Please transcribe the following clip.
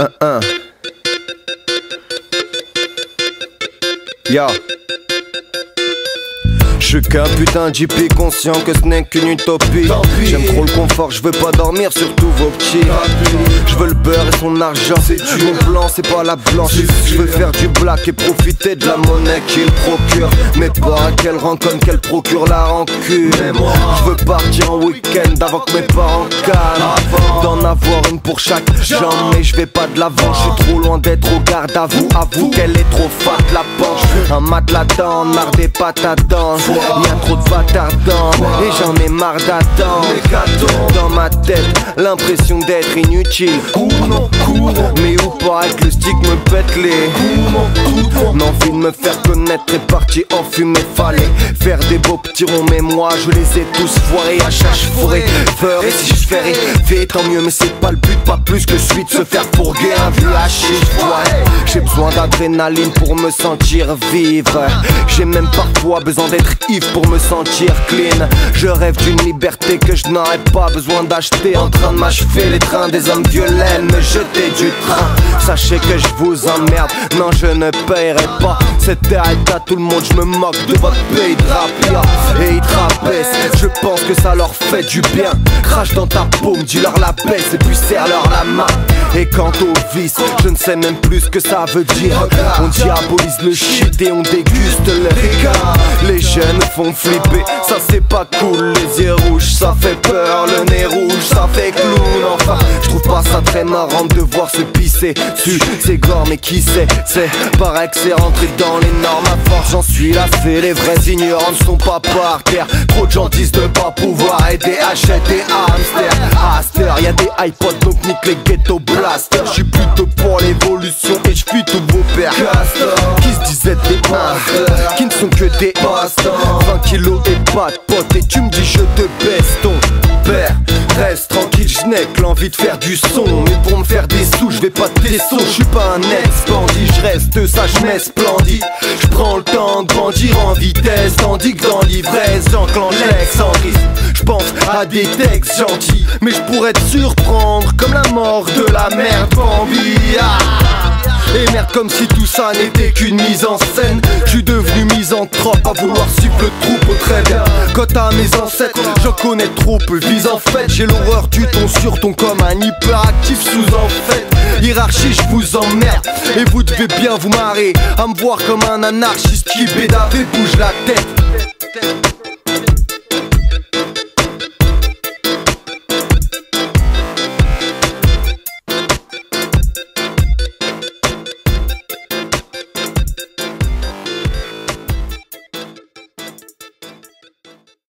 Uh uh. Yo. Suis qu'un putain d'hippie conscient que ce n'est qu'une utopie. J'aime trop le confort, je veux pas dormir sur tous vos petits. Je veux le beurre et son argent. Mon blanc c'est pas la blanche. Je veux faire du black et profiter de la monnaie qu'il procure. Mais pas à quelle rencontre qu'elle procure la rancune? Je veux partir en week-end avant que mes parents calment. D'en avoir une pour chaque jambe Mais je vais pas de l'avant, je suis trop loin d'être au garde à vous. Avoue qu'elle est trop fat la penche Un matelas dans, art des à dents Y'a trop de bâtardants Et j'en ai marre d'attendre Dans ma tête, l'impression d'être inutile. Mais où pas que le stick me pète les L'envie de me faire connaître est parti en fumée Fallait faire des beaux petits ronds Mais moi je les ai tous foirés à chaque fourré Et si je fais rêver tant mieux Mais c'est pas le but, pas plus que celui de se faire fourguer un vieux hachis J'ai besoin d'adrénaline pour me sentir vivre J'ai même parfois besoin d'être pour me sentir clean. Je rêve d'une liberté que je n'aurais pas besoin d'acheter. En train de m'achever les trains des hommes violents, me jeter du train. Sachez que je vous emmerde, non je ne paierai pas. C'était à tout le monde, je me moque de votre pays de Et ils je pense que ça leur fait du bien. Crache dans ta paume, dis-leur la baisse et puis serre-leur la main. Et quant au vice, je ne sais même plus ce que ça veut dire. On diabolise le shit et on déguste le. Les jeunes font flipper, ça c'est pas cool. Les yeux rouges, ça fait peur. Le nez rouge, ça fait clown. Enfin, très marrant de voir se pisser dessus. C'est gore, mais qui sait C'est pareil que c'est rentré dans les normes à force. J'en suis lassé, les vrais ignorants ne sont pas par terre. Trop de gens disent de pas pouvoir aider, achète des hamsters. Aster, y a des iPods, donc nique les ghetto blasters. Je suis plutôt pour l'évolution et je tous vos pères. Qui se disaient des masters, qui ne sont que des bastons. 20 kilos et pas de potes et tu me dis je te baisse ton père Reste je n'ai que l'envie de faire du son. Mais pour me faire des sous, je vais pas te sons Je suis pas un ex-bandit, je reste sage mais splendide. Je prends le temps de grandir en vitesse Tandis que dans l'ivresse, j'enclenche l'ex en Je pense à des textes gentils Mais je pourrais te surprendre comme la mort de la mère ah. Et comme si tout ça n'était qu'une mise en scène. Je suis devenu misanthrope à vouloir suivre le troupeau très bien. Quant à mes ancêtres, j'en connais trop peu Vise en fait, j'ai l'horreur du ton sur ton comme un hyperactif sous en fait. Hiérarchie, je vous emmerde. Et vous devez bien vous marrer. À me voir comme un anarchiste qui bédave bouge la tête